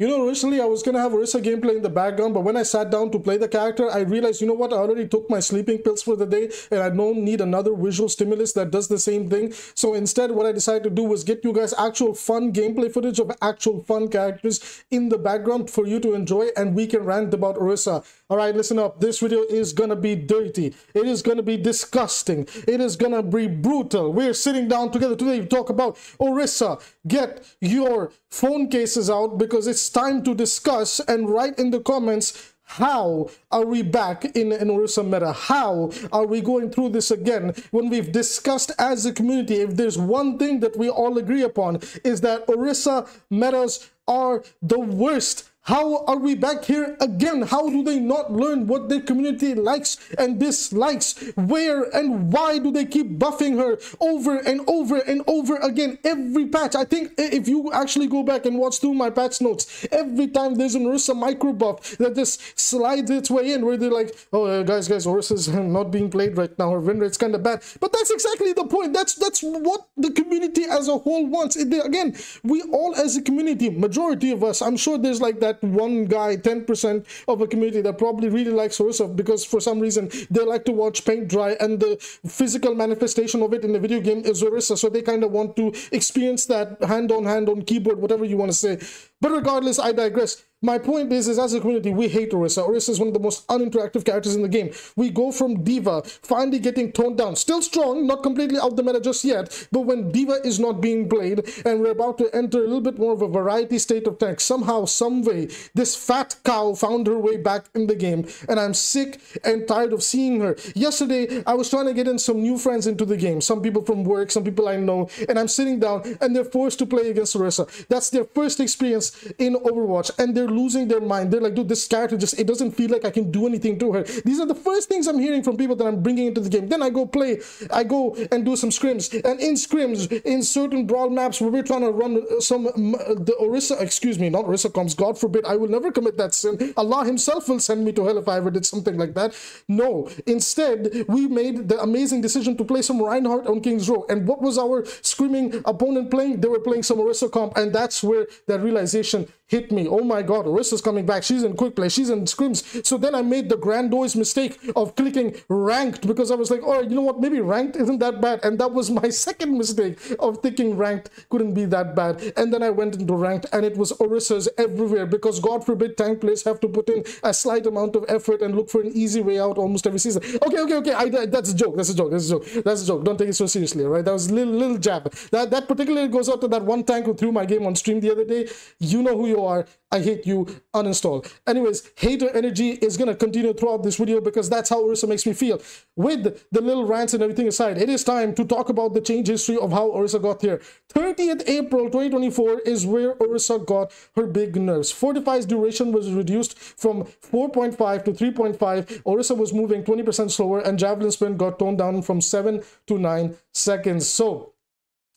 You know, originally I was gonna have Orisa gameplay in the background, but when I sat down to play the character, I realized, you know what, I already took my sleeping pills for the day, and I don't need another visual stimulus that does the same thing. So instead, what I decided to do was get you guys actual fun gameplay footage of actual fun characters in the background for you to enjoy, and we can rant about Orisa. Alright, listen up. This video is gonna be dirty. It is gonna be disgusting. It is gonna be brutal. We're sitting down together today to talk about Orisa. Get your phone cases out because it's time to discuss and write in the comments how are we back in an Orisa meta? How are we going through this again when we've discussed as a community? If there's one thing that we all agree upon is that Orisa metas are the worst how are we back here again? How do they not learn what their community likes and dislikes? Where and why do they keep buffing her over and over and over again? Every patch. I think if you actually go back and watch through my patch notes, every time there's an Orisa micro buff that just slides its way in where they're like, oh, uh, guys, guys, Orisa's not being played right now. Her win rate's kind of bad. But that's exactly the point. That's, that's what the community as a whole wants. It, again, we all as a community, majority of us, I'm sure there's like that one guy 10% of a community that probably really likes Orisa because for some reason they like to watch paint dry and the physical manifestation of it in the video game is Orisa so they kind of want to experience that hand on hand on keyboard whatever you want to say but regardless I digress my point is, is as a community, we hate Orisa. Orisa is one of the most uninteractive characters in the game. We go from D.Va, finally getting toned down. Still strong, not completely out the meta just yet, but when D.Va is not being played, and we're about to enter a little bit more of a variety state of tank, somehow, some way, this fat cow found her way back in the game, and I'm sick and tired of seeing her. Yesterday, I was trying to get in some new friends into the game, some people from work, some people I know, and I'm sitting down, and they're forced to play against Orisa. That's their first experience in Overwatch, and they're losing their mind. They're like, dude, this character just, it doesn't feel like I can do anything to her. These are the first things I'm hearing from people that I'm bringing into the game. Then I go play, I go and do some scrims. And in scrims, in certain brawl maps where we're trying to run some, the Orisa, excuse me, not Orisa comes, God forbid, I will never commit that sin. Allah himself will send me to hell if I ever did something like that. No, instead, we made the amazing decision to play some Reinhardt on King's Row. And what was our screaming opponent playing? They were playing some Orisa comp, and that's where that realization organization hit me. Oh my god, Orisa's coming back. She's in quick play. She's in scrims. So then I made the grandiose mistake of clicking ranked because I was like, oh, you know what? Maybe ranked isn't that bad. And that was my second mistake of thinking ranked couldn't be that bad. And then I went into ranked and it was Orisa's everywhere because God forbid tank players have to put in a slight amount of effort and look for an easy way out almost every season. Okay, okay, okay. I, that's a joke. That's a joke. That's a joke. That's a joke. Don't take it so seriously, right? That was a little, little jab. That, that particularly goes out to that one tank who threw my game on stream the other day. You know who you are. I hate you, uninstall. Anyways, hater energy is going to continue throughout this video because that's how Orisa makes me feel. With the little rants and everything aside, it is time to talk about the change history of how Orisa got here. 30th April 2024 is where Orisa got her big nerfs. Fortify's duration was reduced from 4.5 to 3.5. Orisa was moving 20% slower and Javelin Spin got toned down from 7 to 9 seconds. So,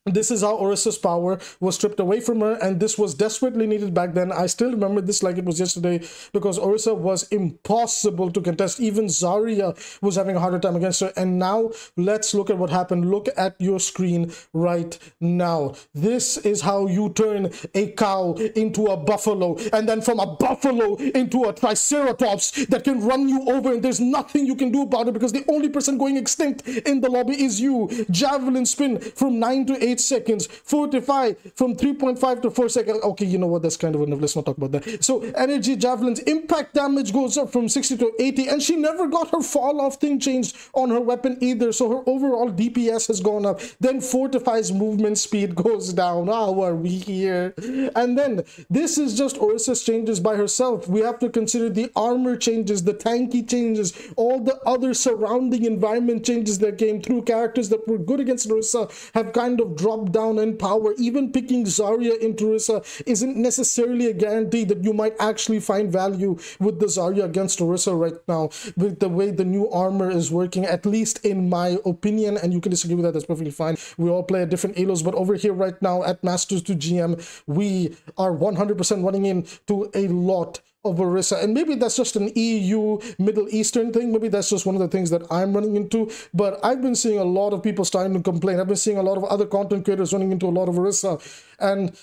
this is how Orisa's power was stripped away from her and this was desperately needed back then. I still remember this like it was yesterday because Orisa was impossible to contest. Even Zarya was having a harder time against her. And now let's look at what happened. Look at your screen right now. This is how you turn a cow into a buffalo and then from a buffalo into a triceratops that can run you over and there's nothing you can do about it because the only person going extinct in the lobby is you. Javelin spin from 9 to 8 8 seconds, Fortify from 3.5 to 4 seconds. Okay, you know what? That's kind of enough. Let's not talk about that. So energy javelins, impact damage goes up from 60 to 80, and she never got her fall off thing changed on her weapon either. So her overall DPS has gone up. Then Fortify's movement speed goes down. Ah, How are we here? And then this is just Orisa's changes by herself. We have to consider the armor changes, the tanky changes, all the other surrounding environment changes that came through. Characters that were good against Orisa have kind of drop down in power. Even picking Zarya in Orisa isn't necessarily a guarantee that you might actually find value with the Zarya against Orisa right now with the way the new armor is working, at least in my opinion, and you can disagree with that, that's perfectly fine. We all play at different elos, but over here right now at Masters to GM, we are 100% running into a lot of Orisa. And maybe that's just an EU Middle Eastern thing. Maybe that's just one of the things that I'm running into. But I've been seeing a lot of people starting to complain. I've been seeing a lot of other content creators running into a lot of Orisa. And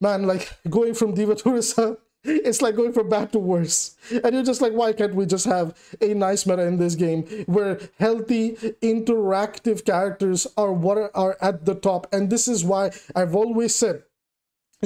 man, like going from D.Va to Orisa it's like going from bad to worse. And you're just like, why can't we just have a nice meta in this game where healthy, interactive characters are what are at the top? And this is why I've always said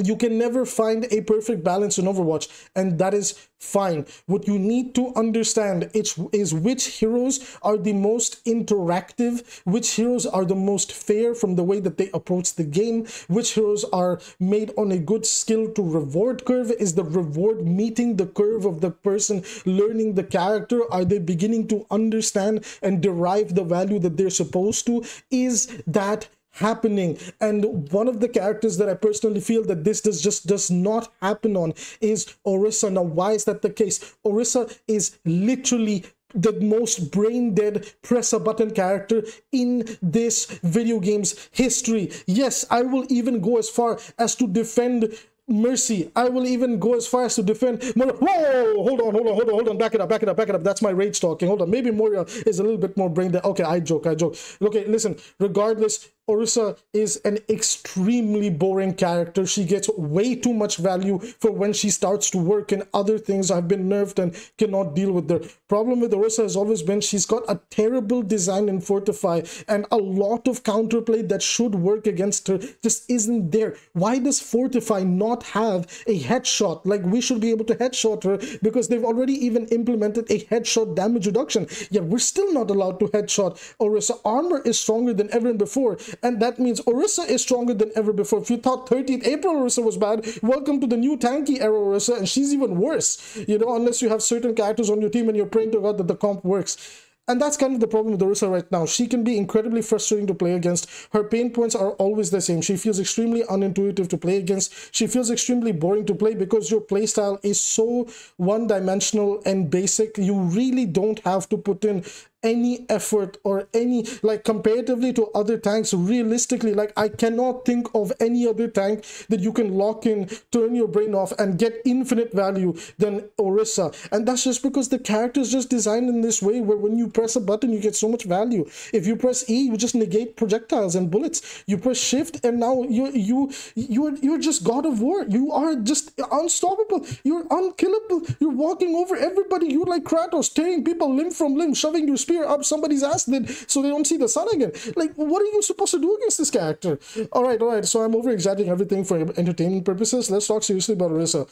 you can never find a perfect balance in Overwatch, and that is fine. What you need to understand is which heroes are the most interactive, which heroes are the most fair from the way that they approach the game, which heroes are made on a good skill to reward curve. Is the reward meeting the curve of the person learning the character? Are they beginning to understand and derive the value that they're supposed to? Is that happening and one of the characters that i personally feel that this does just does not happen on is orisa now why is that the case orisa is literally the most brain dead press a button character in this video game's history yes i will even go as far as to defend mercy. I will even go as far as to defend. Whoa, hold on, hold on, hold on, hold on. Back it up, back it up, back it up. That's my rage talking. Hold on. Maybe Moira is a little bit more brain dead. Okay, I joke, I joke. Okay, listen. Regardless, Orisa is an extremely boring character. She gets way too much value for when she starts to work and other things I've been nerfed and cannot deal with the problem with Orisa has always been she's got a terrible design in Fortify and a lot of counterplay that should work against her just isn't there. Why does Fortify not have a headshot? Like we should be able to headshot her because they've already even implemented a headshot damage reduction. Yet we're still not allowed to headshot Orisa. Armor is stronger than ever before and that means Orisa is stronger than ever before. If you thought 13th April Orisa was bad, welcome to the new tanky era Orisa, and she's even worse, you know, unless you have certain characters on your team and you're praying to God that the comp works. And that's kind of the problem with Orisa right now. She can be incredibly frustrating to play against. Her pain points are always the same. She feels extremely unintuitive to play against. She feels extremely boring to play because your playstyle is so one-dimensional and basic. You really don't have to put in any effort or any like comparatively to other tanks realistically like i cannot think of any other tank that you can lock in turn your brain off and get infinite value than orisa. And that's just because the character is just designed in this way where when you press a button you get so much value. If you press e you just negate projectiles and bullets. You press shift and now you you you're you're just god of war. You are just unstoppable. You're unkillable. You're walking over everybody. You're like kratos tearing people limb from limb shoving your spear up somebody's ass then so they don't see the sun again. Like, what are you supposed to do against this character? All right, all right. So I'm over exaggerating everything for entertainment purposes. Let's talk seriously about Orisa.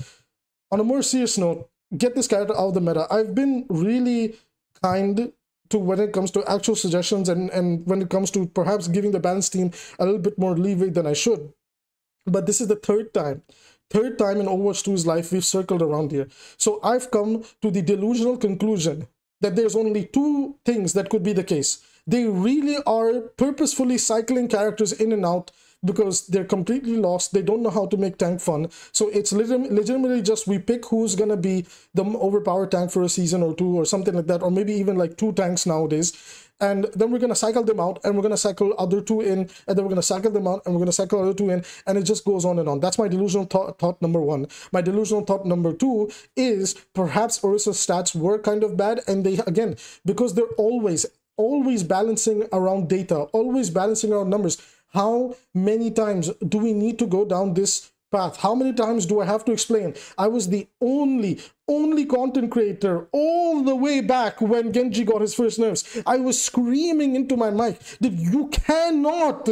On a more serious note, get this character out of the meta. I've been really kind to when it comes to actual suggestions and, and when it comes to perhaps giving the balance team a little bit more leeway than I should. But this is the third time third time in Overwatch 2's life we've circled around here. So I've come to the delusional conclusion that there's only two things that could be the case. They really are purposefully cycling characters in and out because they're completely lost. They don't know how to make tank fun. So it's legitimately just we pick who's going to be the overpowered tank for a season or two or something like that, or maybe even like two tanks nowadays and then we're going to cycle them out and we're going to cycle other two in and then we're going to cycle them out and we're going to cycle other two in and it just goes on and on. That's my delusional thought, thought number one. My delusional thought number two is perhaps orisa's stats were kind of bad and they again because they're always always balancing around data always balancing around numbers how many times do we need to go down this path. How many times do I have to explain? I was the only, only content creator all the way back when Genji got his first nerfs. I was screaming into my mic that you cannot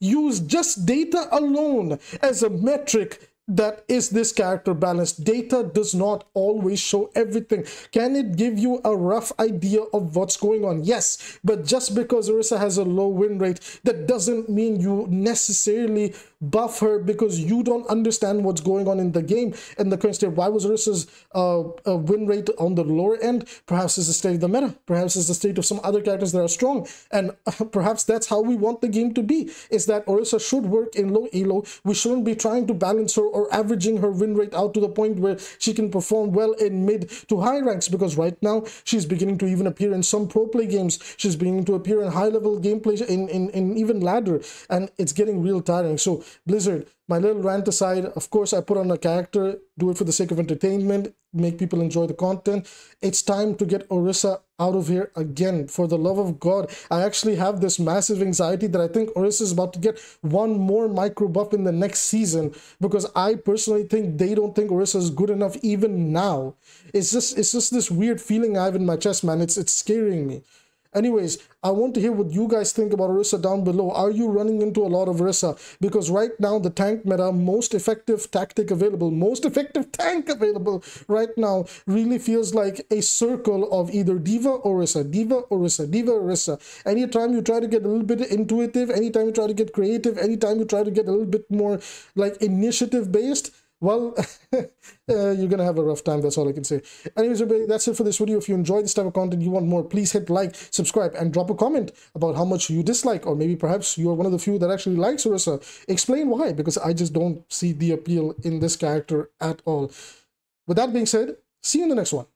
use just data alone as a metric that is this character balanced data does not always show everything can it give you a rough idea of what's going on yes but just because orisa has a low win rate that doesn't mean you necessarily buff her because you don't understand what's going on in the game in the current state. Why was Orisa's uh, uh, win rate on the lower end? Perhaps it's the state of the meta. Perhaps it's the state of some other characters that are strong. And uh, perhaps that's how we want the game to be, is that Orisa should work in low elo. We shouldn't be trying to balance her or averaging her win rate out to the point where she can perform well in mid to high ranks because right now she's beginning to even appear in some pro play games. She's beginning to appear in high level gameplay in, in, in even ladder and it's getting real tiring. So Blizzard, my little rant aside, of course, I put on a character, do it for the sake of entertainment, make people enjoy the content. It's time to get Orisa out of here again for the love of god. I actually have this massive anxiety that i think orisa is about to get one more micro buff in the next season because i personally think they don't think orisa is good enough even now. It's just it's just this weird feeling i have in my chest man. It's it's scaring me Anyways, I want to hear what you guys think about Orisa down below. Are you running into a lot of Orisa? Because right now, the tank meta, most effective tactic available, most effective tank available right now really feels like a circle of either D.Va Orisa, D.Va Orisa, D.Va Orisa. Anytime you try to get a little bit intuitive, anytime you try to get creative, anytime you try to get a little bit more like initiative based, well, uh, you're gonna have a rough time. That's all I can say. Anyways, everybody, that's it for this video. If you enjoy this type of content, you want more, please hit like, subscribe, and drop a comment about how much you dislike, or maybe perhaps you are one of the few that actually likes Orisa. Explain why, because I just don't see the appeal in this character at all. With that being said, see you in the next one.